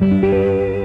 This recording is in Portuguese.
Música